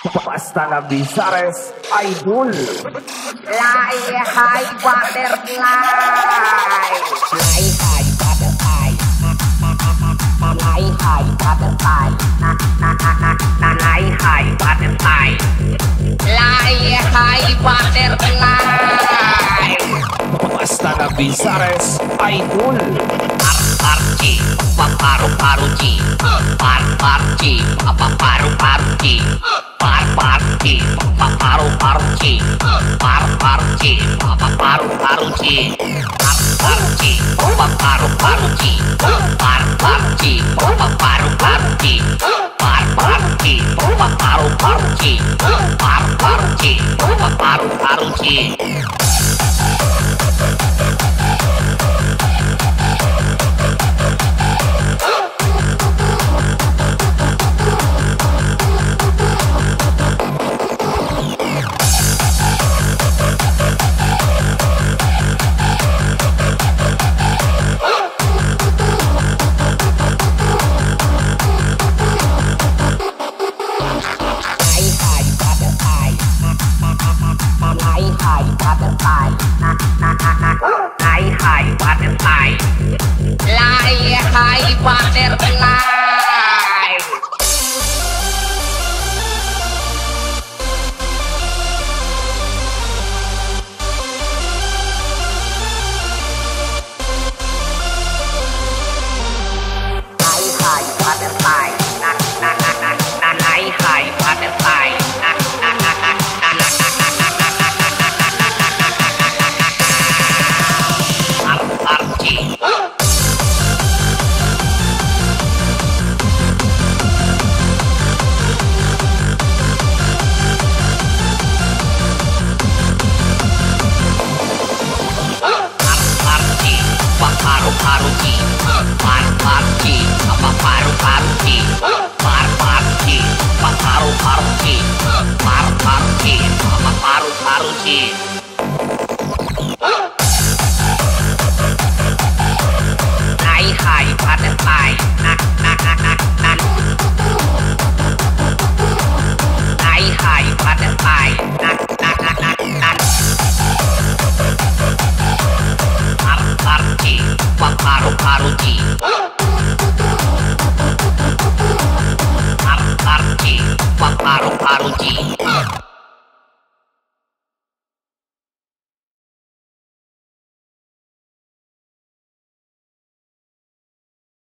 Basta na bisares, Idol Lai Hai Butterfly Lai. Hai Butterfly Lai. Hai Butterfly Na na na na na Lai Hai Butterfly Lai. Hai Butterfly Basta na Bizares Idol Par, Ar Paru Paru G Par Par G parti, para o parti, para o parti, para o parti, para o parti, para o parti, para o parti, para o parti, para o para o parti, para o para o parti. high, what is high? Lie high, what is lie? Parodie.